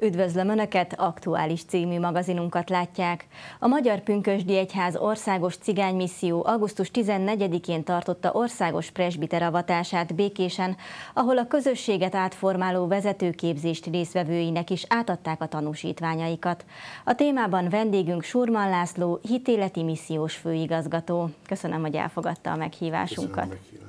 Üdvözlöm Önöket, aktuális című magazinunkat látják. A Magyar Pünkösdi Egyház Országos Cigánymisszió augusztus 14-én tartotta országos presbiteravatását Békésen, ahol a közösséget átformáló vezetőképzést részvevőinek is átadták a tanúsítványaikat. A témában vendégünk Surman László, hitéleti missziós főigazgató. Köszönöm, hogy elfogadta a meghívásunkat. Köszönöm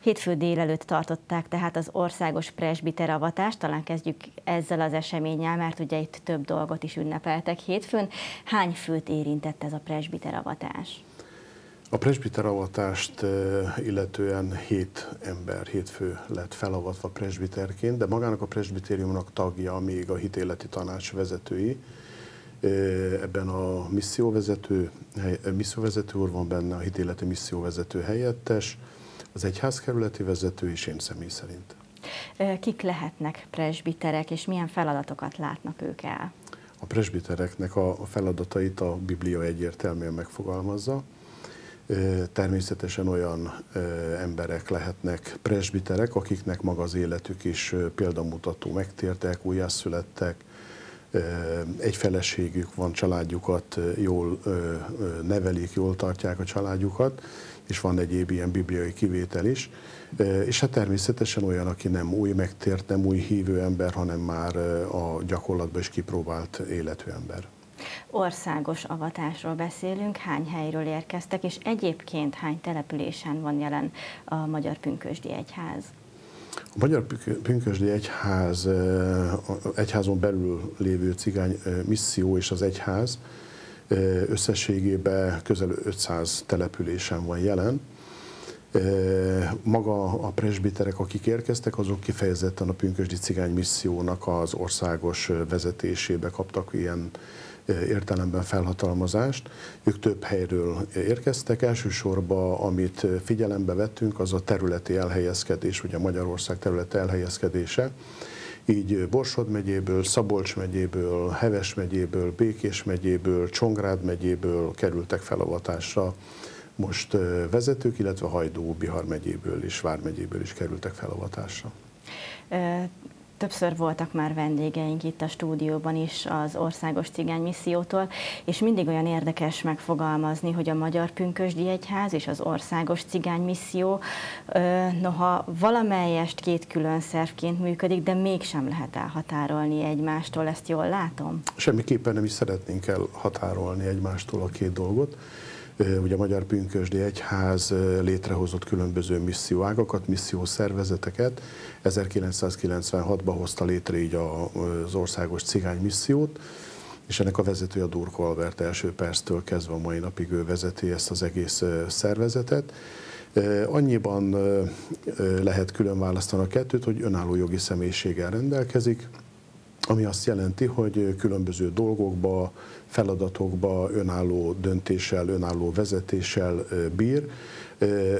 Hétfő délelőtt tartották tehát az országos presbiter avatást, talán kezdjük ezzel az eseménnyel, mert ugye itt több dolgot is ünnepeltek hétfőn. Hány főt érintett ez a presbiter avatás? A presbiter avatást illetően hét ember, hét fő lett felavatva presbiterként, de magának a presbitériumnak tagja még a hitéleti tanács vezetői. Ebben a misszióvezető, misszióvezető úr van benne, a hitéleti misszióvezető helyettes, az egyházkerületi vezető és én személy szerint. Kik lehetnek presbiterek, és milyen feladatokat látnak ők el? A presbitereknek a feladatait a Biblia egyértelműen megfogalmazza. Természetesen olyan emberek lehetnek presbiterek, akiknek maga az életük is példamutató, megtértek, újjászülettek, egy feleségük van, családjukat jól nevelik, jól tartják a családjukat, és van egyéb ilyen bibliai kivétel is. És hát természetesen olyan, aki nem új megtért, nem új hívő ember, hanem már a gyakorlatban is kipróbált életű ember. Országos avatásról beszélünk, hány helyről érkeztek, és egyébként hány településen van jelen a Magyar Pünkösdi Egyház? A Magyar Pünkösdi Egyház, egyházon belül lévő cigány misszió és az egyház összességében közel 500 településen van jelen. Maga a presbiterek, akik érkeztek, azok kifejezetten a Pünkösdi Cigány Missziónak az országos vezetésébe kaptak ilyen értelemben felhatalmazást. Ők több helyről érkeztek. Elsősorban, amit figyelembe vettünk, az a területi elhelyezkedés, ugye Magyarország területi elhelyezkedése így Borsod megyéből, Szabolcs megyéből, Heves megyéből, Békés megyéből, Csongrád megyéből kerültek felavatásra most vezetők, illetve Hajdú Bihar megyéből és Vármegyéből is kerültek felavatásra. Többször voltak már vendégeink itt a stúdióban is az Országos Cigány Missziótól, és mindig olyan érdekes megfogalmazni, hogy a Magyar Pünkösdi Egyház és az Országos Cigány Misszió, noha valamelyest két külön szervként működik, de mégsem lehet elhatárolni egymástól, ezt jól látom? Semmiképpen nem is szeretnénk elhatárolni egymástól a két dolgot. Ugye a Magyar Pünkösdi Egyház létrehozott különböző misszióágakat, missziószervezeteket. 1996-ban hozta létre így az országos cigány missziót, és ennek a vezetője a Durko Albert első perctől kezdve a mai napig ő vezeti ezt az egész szervezetet. Annyiban lehet külön választani a kettőt, hogy önálló jogi személyiséggel rendelkezik, ami azt jelenti, hogy különböző dolgokba, feladatokba önálló döntéssel, önálló vezetéssel bír.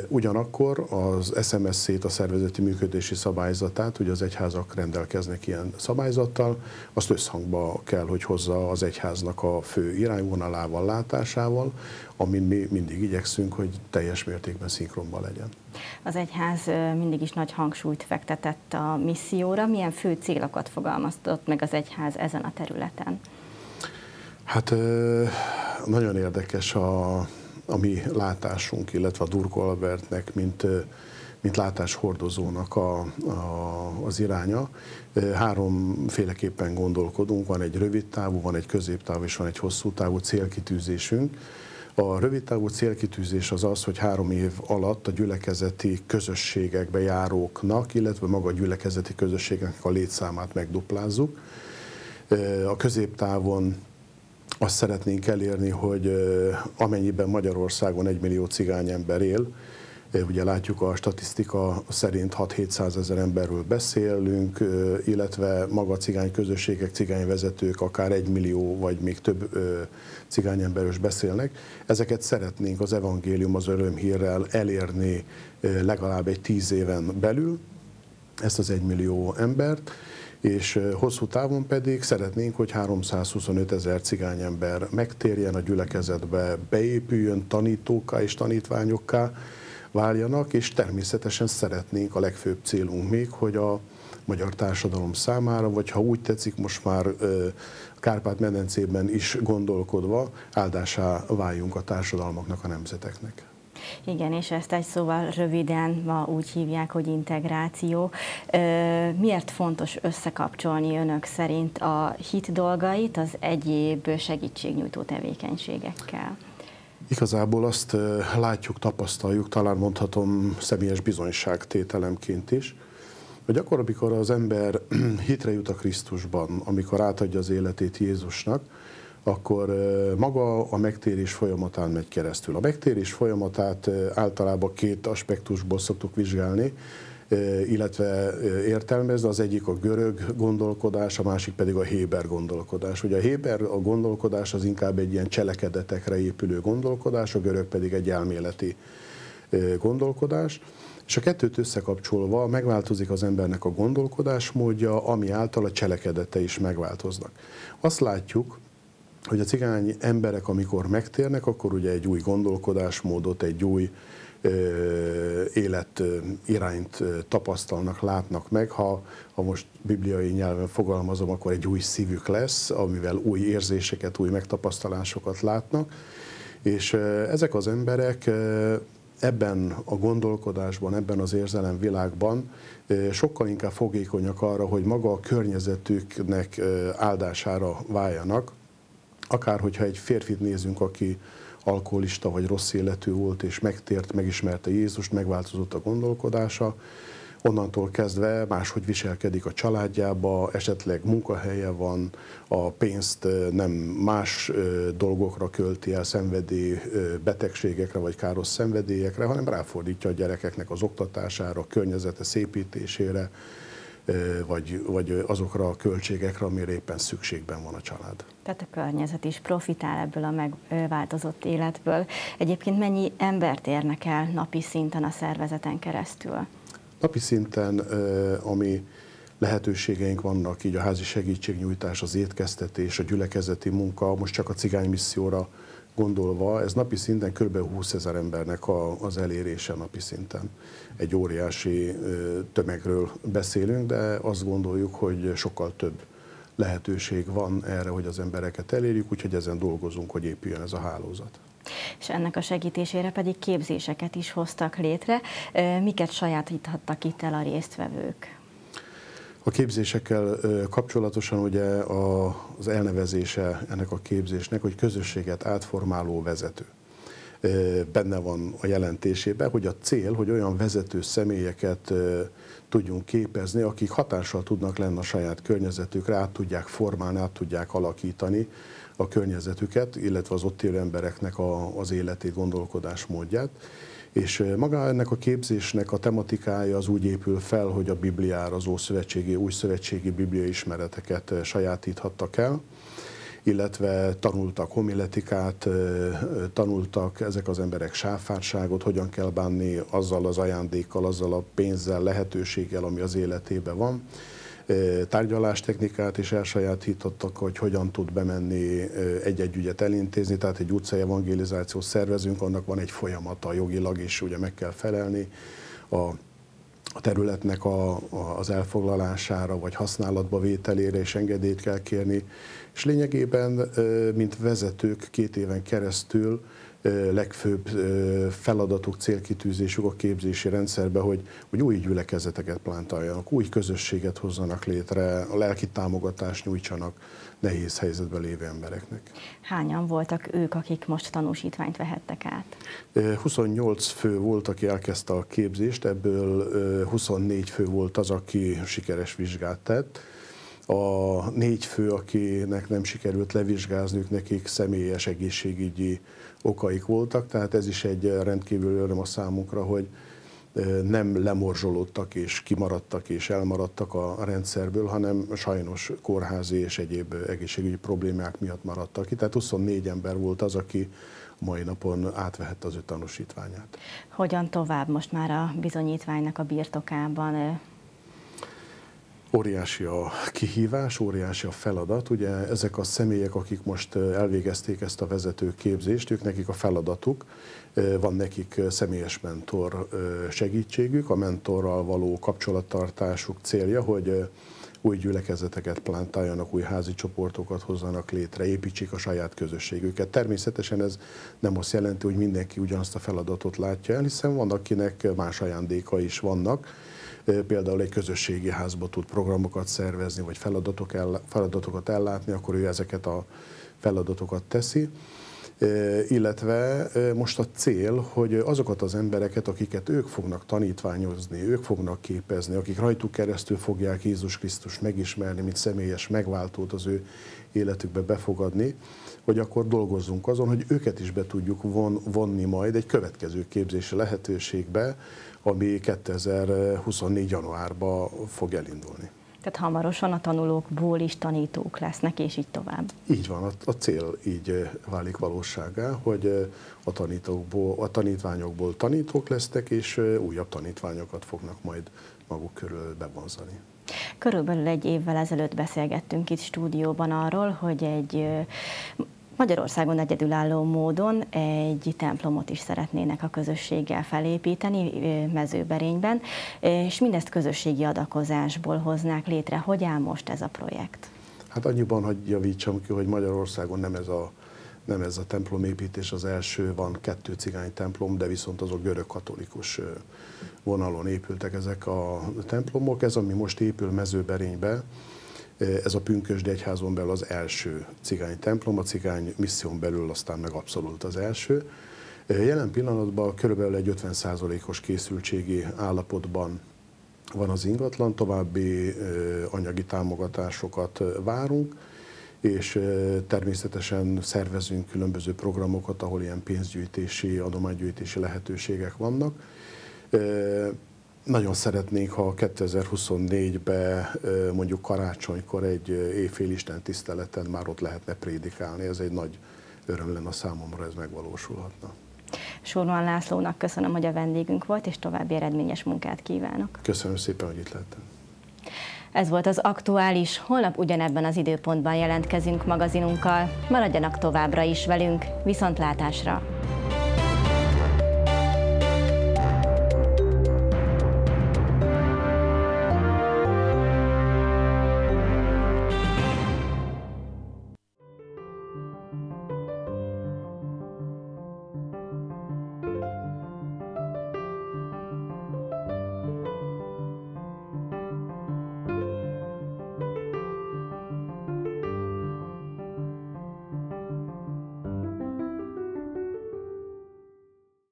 Ugyanakkor az SMS-szét, a szervezeti működési szabályzatát, ugye az egyházak rendelkeznek ilyen szabályzattal, azt összhangba kell, hogy hozza az egyháznak a fő irányvonalával, látásával, amin mi mindig igyekszünk, hogy teljes mértékben szinkronban legyen. Az egyház mindig is nagy hangsúlyt fektetett a misszióra. Milyen fő célokat fogalmaztott meg az egyház ezen a területen? Hát nagyon érdekes a, a mi látásunk, illetve a Durko Albertnek, mint, mint látáshordozónak a, a, az iránya. Háromféleképpen gondolkodunk, van egy rövid távú, van egy középtávú és van egy hosszú távú célkitűzésünk. A rövidtávú célkitűzés az az, hogy három év alatt a gyülekezeti közösségekbe járóknak, illetve maga a gyülekezeti közösségeknek a létszámát megduplázzuk. A középtávon azt szeretnénk elérni, hogy amennyiben Magyarországon egy millió cigány ember él, Ugye látjuk a statisztika szerint 6-700 ezer emberről beszélünk, illetve maga cigány közösségek, cigány vezetők akár egy millió vagy még több cigány emberről beszélnek. Ezeket szeretnénk az evangélium az örömhírrel elérni legalább egy tíz éven belül, ezt az egy millió embert, és hosszú távon pedig szeretnénk, hogy 325 ezer cigányember megtérjen a gyülekezetbe, beépüljön tanítóká és tanítványokká, váljanak, és természetesen szeretnénk a legfőbb célunk még, hogy a magyar társadalom számára, vagy ha úgy tetszik, most már Kárpát-medencében is gondolkodva áldásá váljunk a társadalmaknak, a nemzeteknek. Igen, és ezt egy szóval röviden ma úgy hívják, hogy integráció. Miért fontos összekapcsolni önök szerint a hit dolgait az egyéb segítségnyújtó tevékenységekkel? Igazából azt látjuk, tapasztaljuk, talán mondhatom személyes bizonyságtételemként is, hogy akkor, amikor az ember hitre jut a Krisztusban, amikor átadja az életét Jézusnak, akkor maga a megtérés folyamatán megy keresztül. A megtérés folyamatát általában két aspektusból szoktuk vizsgálni, illetve értelmezni. Az egyik a görög gondolkodás, a másik pedig a héber gondolkodás. Ugye a héber a gondolkodás az inkább egy ilyen cselekedetekre épülő gondolkodás, a görög pedig egy elméleti gondolkodás. És a kettőt összekapcsolva megváltozik az embernek a gondolkodásmódja, ami által a cselekedete is megváltoznak. Azt látjuk, hogy a cigány emberek, amikor megtérnek, akkor ugye egy új gondolkodásmódot, egy új élet irányt tapasztalnak, látnak meg. Ha, ha most bibliai nyelven fogalmazom, akkor egy új szívük lesz, amivel új érzéseket, új megtapasztalásokat látnak. És ezek az emberek ebben a gondolkodásban, ebben az érzelemvilágban sokkal inkább fogékonyak arra, hogy maga a környezetüknek áldására váljanak, akár hogyha egy férfit nézünk, aki alkoholista vagy rossz életű volt, és megtért, megismerte Jézust, megváltozott a gondolkodása, onnantól kezdve máshogy viselkedik a családjába, esetleg munkahelye van, a pénzt nem más dolgokra költi el, szenvedély betegségekre vagy káros szenvedélyekre, hanem ráfordítja a gyerekeknek az oktatására, a környezete szépítésére, vagy, vagy azokra a költségekre, amire éppen szükségben van a család. Tehát a környezet is profitál ebből a megváltozott életből. Egyébként mennyi embert érnek el napi szinten a szervezeten keresztül? Napi szinten, ami lehetőségeink vannak, így a házi segítségnyújtás, az étkeztetés, a gyülekezeti munka, most csak a cigány misszióra gondolva, ez napi szinten kb. 20 ezer embernek a, az elérése napi szinten. Egy óriási tömegről beszélünk, de azt gondoljuk, hogy sokkal több lehetőség van erre, hogy az embereket elérjük, úgyhogy ezen dolgozunk, hogy épüljön ez a hálózat. És ennek a segítésére pedig képzéseket is hoztak létre. Miket sajátíthattak itt el a résztvevők? A képzésekkel kapcsolatosan ugye az elnevezése ennek a képzésnek, hogy közösséget átformáló vezető. Benne van a jelentésében, hogy a cél, hogy olyan vezető személyeket tudjunk képezni, akik hatással tudnak lenni a saját környezetükre, át tudják formálni, át tudják alakítani a környezetüket, illetve az ott élő embereknek a, az életét, gondolkodásmódját. És maga ennek a képzésnek a tematikája az úgy épül fel, hogy a Bibliára, az Ószövetségi, Új Szövetségi Biblia ismereteket sajátíthattak el, illetve tanultak homiletikát, tanultak ezek az emberek sáfárságot, hogyan kell bánni azzal az ajándékkal, azzal a pénzzel, lehetőséggel, ami az életében van tárgyalástechnikát is elsajátítottak, hogy hogyan tud bemenni egy-egy ügyet elintézni, tehát egy utcai evangelizációt szervezünk, annak van egy folyamata jogilag is, ugye meg kell felelni a, a területnek a, a, az elfoglalására, vagy használatba vételére és engedélyt kell kérni, és lényegében, mint vezetők két éven keresztül legfőbb feladatuk, célkitűzésük a képzési rendszerbe, hogy, hogy új gyülekezeteket plántáljanak, új közösséget hozzanak létre, a lelki támogatást nyújtsanak nehéz helyzetben lévő embereknek. Hányan voltak ők, akik most tanúsítványt vehettek át? 28 fő volt, aki elkezdte a képzést, ebből 24 fő volt az, aki sikeres vizsgát tett. A négy fő, akinek nem sikerült levizsgázniuk, nekik személyes egészségügyi okaik voltak, tehát ez is egy rendkívül öröm a számunkra, hogy nem lemorzsolódtak és kimaradtak és elmaradtak a rendszerből, hanem sajnos kórházi és egyéb egészségügyi problémák miatt maradtak ki. Tehát 24 ember volt az, aki mai napon átvehette az ő tanúsítványát. Hogyan tovább most már a bizonyítványnak a birtokában? Óriási a kihívás, óriási a feladat. Ugye ezek a személyek, akik most elvégezték ezt a vezetőképzést, ők nekik a feladatuk, van nekik személyes mentor segítségük, a mentorral való kapcsolattartásuk célja, hogy új gyülekezeteket plántáljanak, új házi csoportokat hozzanak létre, építsék a saját közösségüket. Természetesen ez nem azt jelenti, hogy mindenki ugyanazt a feladatot látja el, hiszen van, akinek más ajándéka is vannak, például egy közösségi házba tud programokat szervezni, vagy feladatok el, feladatokat ellátni, akkor ő ezeket a feladatokat teszi illetve most a cél, hogy azokat az embereket, akiket ők fognak tanítványozni, ők fognak képezni, akik rajtuk keresztül fogják Jézus Krisztus megismerni, mint személyes megváltót az ő életükbe befogadni, hogy akkor dolgozzunk azon, hogy őket is be tudjuk von, vonni majd egy következő képzési lehetőségbe, ami 2024. januárban fog elindulni. Tehát hamarosan a tanulókból is tanítók lesznek, és így tovább. Így van, a, cél így válik valóságá, hogy a, tanítókból, a tanítványokból tanítók lesznek, és újabb tanítványokat fognak majd maguk körül bevonzani. Körülbelül egy évvel ezelőtt beszélgettünk itt stúdióban arról, hogy egy Magyarországon egyedülálló módon egy templomot is szeretnének a közösséggel felépíteni mezőberényben, és mindezt közösségi adakozásból hoznák létre. Hogy áll most ez a projekt? Hát annyiban, hogy javítsam ki, hogy Magyarországon nem ez a nem ez a templomépítés az első, van kettő cigány templom, de viszont azok görög katolikus vonalon épültek ezek a templomok. Ez, ami most épül mezőberénybe, ez a Pünkösdi Egyházon belül az első cigány templom, a cigány misszión belül aztán meg abszolút az első. Jelen pillanatban körülbelül egy 50%-os készültségi állapotban van az ingatlan, további anyagi támogatásokat várunk, és természetesen szervezünk különböző programokat, ahol ilyen pénzgyűjtési, adománygyűjtési lehetőségek vannak. Nagyon szeretnénk, ha 2024-ben mondjuk karácsonykor egy éjfél Isten tiszteleten már ott lehetne prédikálni. Ez egy nagy öröm lenne a számomra, ez megvalósulhatna. Sorban Lászlónak köszönöm, hogy a vendégünk volt, és további eredményes munkát kívánok. Köszönöm szépen, hogy itt lettem. Ez volt az aktuális, holnap ugyanebben az időpontban jelentkezünk magazinunkkal. Maradjanak továbbra is velünk, viszontlátásra!